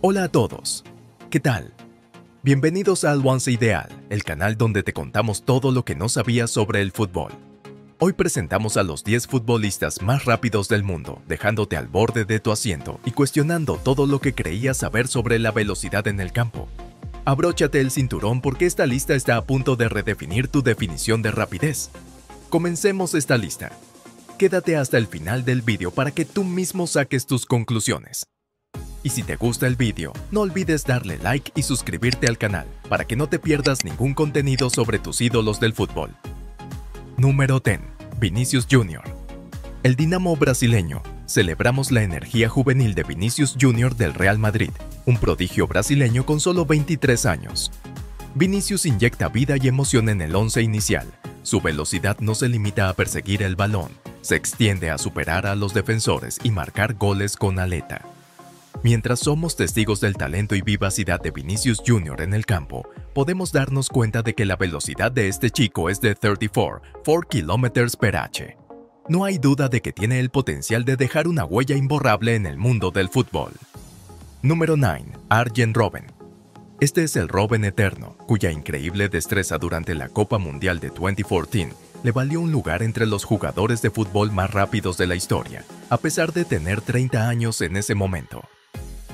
Hola a todos. ¿Qué tal? Bienvenidos al Once Ideal, el canal donde te contamos todo lo que no sabías sobre el fútbol. Hoy presentamos a los 10 futbolistas más rápidos del mundo, dejándote al borde de tu asiento y cuestionando todo lo que creías saber sobre la velocidad en el campo. Abróchate el cinturón porque esta lista está a punto de redefinir tu definición de rapidez. Comencemos esta lista. Quédate hasta el final del vídeo para que tú mismo saques tus conclusiones. Y si te gusta el vídeo, no olvides darle like y suscribirte al canal para que no te pierdas ningún contenido sobre tus ídolos del fútbol. Número 10. Vinicius Jr. El Dinamo brasileño. Celebramos la energía juvenil de Vinicius Jr. del Real Madrid, un prodigio brasileño con solo 23 años. Vinicius inyecta vida y emoción en el once inicial. Su velocidad no se limita a perseguir el balón, se extiende a superar a los defensores y marcar goles con aleta. Mientras somos testigos del talento y vivacidad de Vinicius Jr. en el campo, podemos darnos cuenta de que la velocidad de este chico es de 34, 4 km per h. No hay duda de que tiene el potencial de dejar una huella imborrable en el mundo del fútbol. Número 9. Arjen Robben. Este es el Robben eterno, cuya increíble destreza durante la Copa Mundial de 2014 le valió un lugar entre los jugadores de fútbol más rápidos de la historia, a pesar de tener 30 años en ese momento.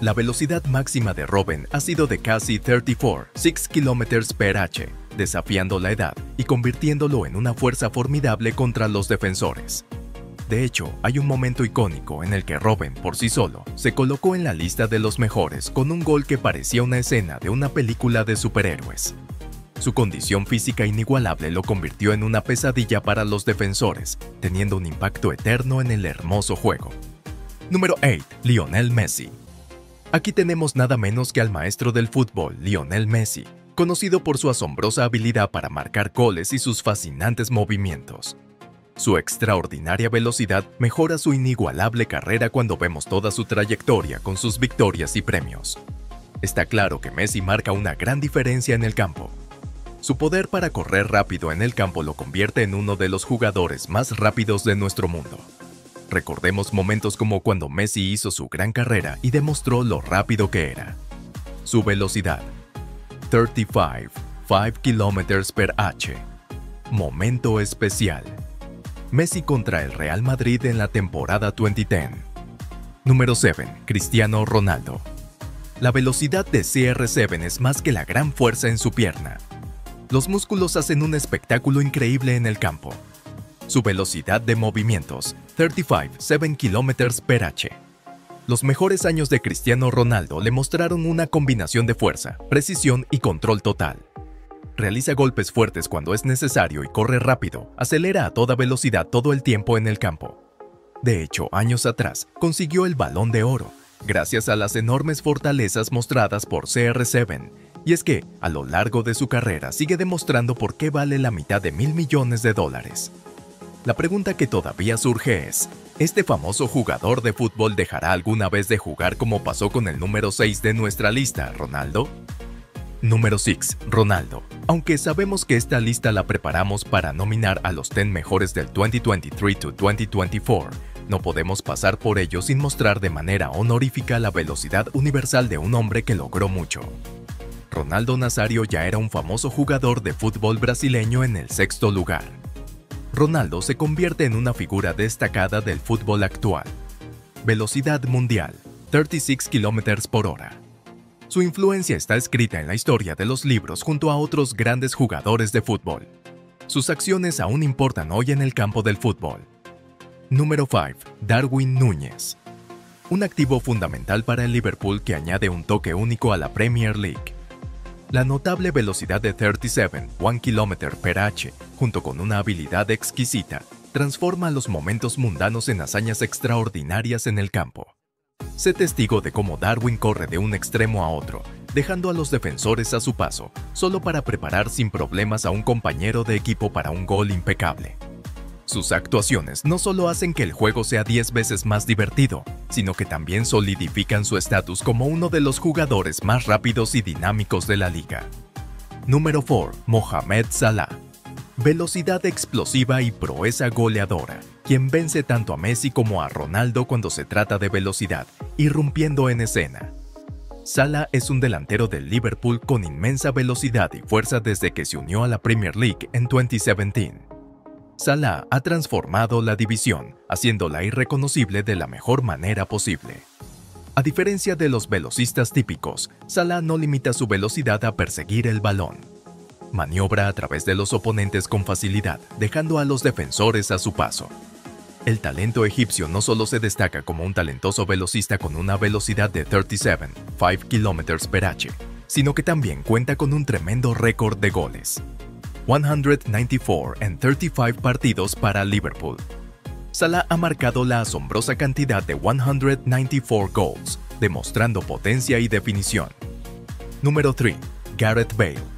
La velocidad máxima de Robin ha sido de casi 34, 6 km per h, desafiando la edad y convirtiéndolo en una fuerza formidable contra los defensores. De hecho, hay un momento icónico en el que Robin, por sí solo, se colocó en la lista de los mejores con un gol que parecía una escena de una película de superhéroes. Su condición física inigualable lo convirtió en una pesadilla para los defensores, teniendo un impacto eterno en el hermoso juego. Número 8. Lionel Messi Aquí tenemos nada menos que al maestro del fútbol, Lionel Messi, conocido por su asombrosa habilidad para marcar goles y sus fascinantes movimientos. Su extraordinaria velocidad mejora su inigualable carrera cuando vemos toda su trayectoria con sus victorias y premios. Está claro que Messi marca una gran diferencia en el campo. Su poder para correr rápido en el campo lo convierte en uno de los jugadores más rápidos de nuestro mundo. Recordemos momentos como cuando Messi hizo su gran carrera y demostró lo rápido que era. Su velocidad. 35, 5 km per h. Momento especial. Messi contra el Real Madrid en la temporada 2010. Número 7. Cristiano Ronaldo. La velocidad de CR7 es más que la gran fuerza en su pierna. Los músculos hacen un espectáculo increíble en el campo, su velocidad de movimientos, 35, 7 km per h. Los mejores años de Cristiano Ronaldo le mostraron una combinación de fuerza, precisión y control total. Realiza golpes fuertes cuando es necesario y corre rápido, acelera a toda velocidad todo el tiempo en el campo. De hecho, años atrás, consiguió el balón de oro, gracias a las enormes fortalezas mostradas por CR7, y es que, a lo largo de su carrera, sigue demostrando por qué vale la mitad de mil millones de dólares. La pregunta que todavía surge es, ¿este famoso jugador de fútbol dejará alguna vez de jugar como pasó con el número 6 de nuestra lista, Ronaldo? Número 6. Ronaldo. Aunque sabemos que esta lista la preparamos para nominar a los 10 mejores del 2023-2024, no podemos pasar por ello sin mostrar de manera honorífica la velocidad universal de un hombre que logró mucho. Ronaldo Nazario ya era un famoso jugador de fútbol brasileño en el sexto lugar Ronaldo se convierte en una figura destacada del fútbol actual. Velocidad mundial, 36 km por hora. Su influencia está escrita en la historia de los libros junto a otros grandes jugadores de fútbol. Sus acciones aún importan hoy en el campo del fútbol. Número 5. Darwin Núñez. Un activo fundamental para el Liverpool que añade un toque único a la Premier League. La notable velocidad de 37, 1 km h, junto con una habilidad exquisita, transforma los momentos mundanos en hazañas extraordinarias en el campo. Sé testigo de cómo Darwin corre de un extremo a otro, dejando a los defensores a su paso, solo para preparar sin problemas a un compañero de equipo para un gol impecable. Sus actuaciones no solo hacen que el juego sea 10 veces más divertido, sino que también solidifican su estatus como uno de los jugadores más rápidos y dinámicos de la liga. Número 4. Mohamed Salah. Velocidad explosiva y proeza goleadora, quien vence tanto a Messi como a Ronaldo cuando se trata de velocidad, irrumpiendo en escena. Salah es un delantero del Liverpool con inmensa velocidad y fuerza desde que se unió a la Premier League en 2017. Salah ha transformado la división, haciéndola irreconocible de la mejor manera posible. A diferencia de los velocistas típicos, Salah no limita su velocidad a perseguir el balón. Maniobra a través de los oponentes con facilidad, dejando a los defensores a su paso. El talento egipcio no solo se destaca como un talentoso velocista con una velocidad de 37, 5 km per h, sino que también cuenta con un tremendo récord de goles. 194 en 35 partidos para Liverpool. Salah ha marcado la asombrosa cantidad de 194 goals, demostrando potencia y definición. Número 3. Gareth Bale.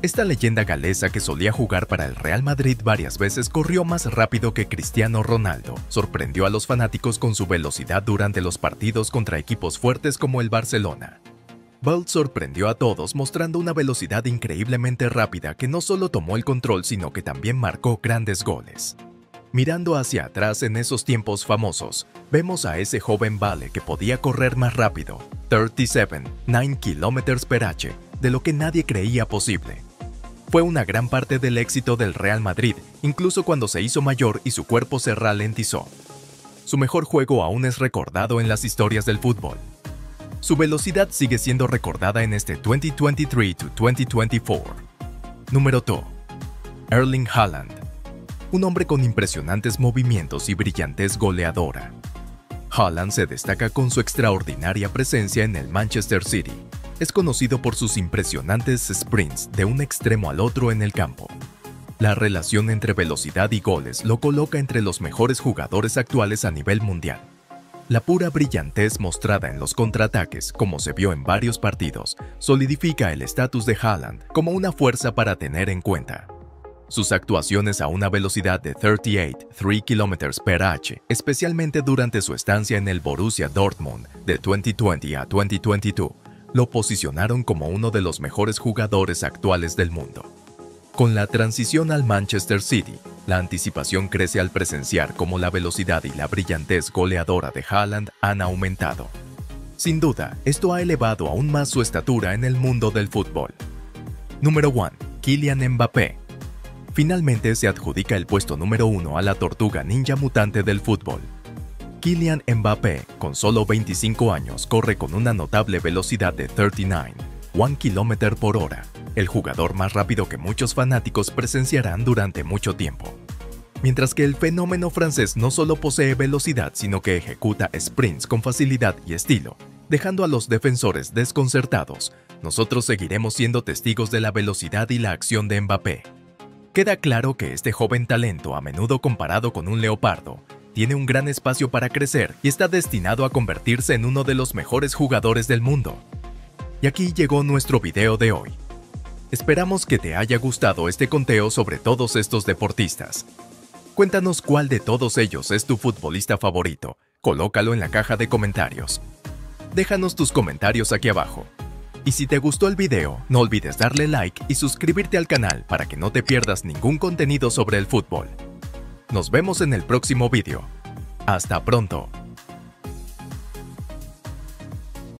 Esta leyenda galesa que solía jugar para el Real Madrid varias veces corrió más rápido que Cristiano Ronaldo, sorprendió a los fanáticos con su velocidad durante los partidos contra equipos fuertes como el Barcelona. Bale sorprendió a todos mostrando una velocidad increíblemente rápida que no solo tomó el control sino que también marcó grandes goles. Mirando hacia atrás en esos tiempos famosos, vemos a ese joven Vale que podía correr más rápido, 37, 9 km per h, de lo que nadie creía posible fue una gran parte del éxito del Real Madrid, incluso cuando se hizo mayor y su cuerpo se ralentizó. Su mejor juego aún es recordado en las historias del fútbol. Su velocidad sigue siendo recordada en este 2023-2024. Número 2. Erling Haaland. Un hombre con impresionantes movimientos y brillantez goleadora. Haaland se destaca con su extraordinaria presencia en el Manchester City, es conocido por sus impresionantes sprints de un extremo al otro en el campo. La relación entre velocidad y goles lo coloca entre los mejores jugadores actuales a nivel mundial. La pura brillantez mostrada en los contraataques, como se vio en varios partidos, solidifica el estatus de Haaland como una fuerza para tener en cuenta. Sus actuaciones a una velocidad de 38, 3 km per h, especialmente durante su estancia en el Borussia Dortmund de 2020 a 2022, lo posicionaron como uno de los mejores jugadores actuales del mundo. Con la transición al Manchester City, la anticipación crece al presenciar cómo la velocidad y la brillantez goleadora de Haaland han aumentado. Sin duda, esto ha elevado aún más su estatura en el mundo del fútbol. Número 1. Kylian Mbappé. Finalmente se adjudica el puesto número 1 a la tortuga ninja mutante del fútbol, Kylian Mbappé, con solo 25 años, corre con una notable velocidad de 39, 1 km por hora, el jugador más rápido que muchos fanáticos presenciarán durante mucho tiempo. Mientras que el fenómeno francés no solo posee velocidad, sino que ejecuta sprints con facilidad y estilo, dejando a los defensores desconcertados, nosotros seguiremos siendo testigos de la velocidad y la acción de Mbappé. Queda claro que este joven talento, a menudo comparado con un leopardo, tiene un gran espacio para crecer y está destinado a convertirse en uno de los mejores jugadores del mundo. Y aquí llegó nuestro video de hoy. Esperamos que te haya gustado este conteo sobre todos estos deportistas. Cuéntanos cuál de todos ellos es tu futbolista favorito. Colócalo en la caja de comentarios. Déjanos tus comentarios aquí abajo. Y si te gustó el video, no olvides darle like y suscribirte al canal para que no te pierdas ningún contenido sobre el fútbol. Nos vemos en el próximo vídeo. Hasta pronto.